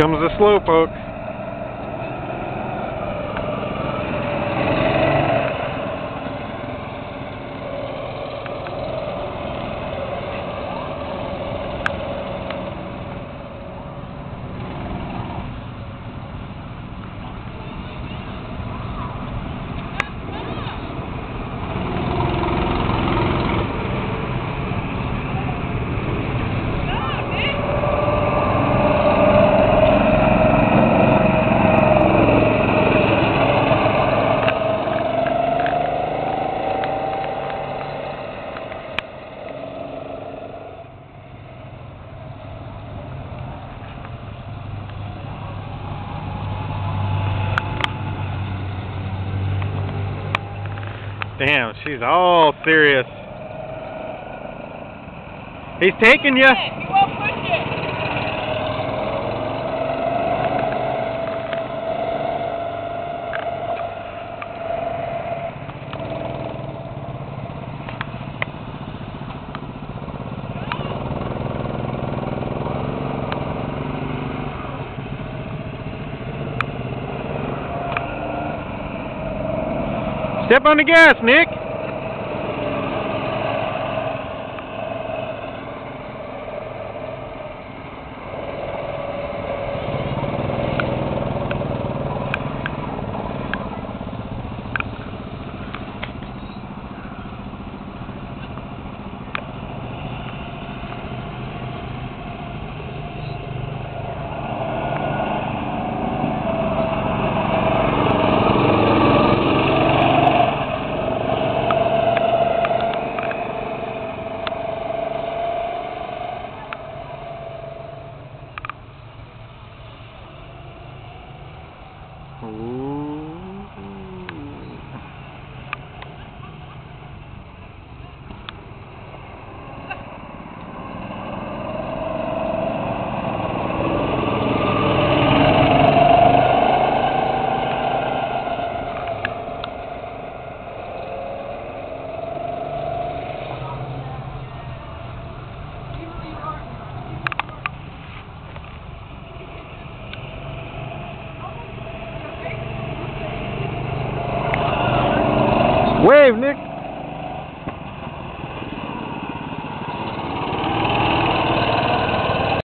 comes the slowpoke. Damn, she's all serious. He's taking you. Step on the gas, Nick. 哦。Wave, Nick.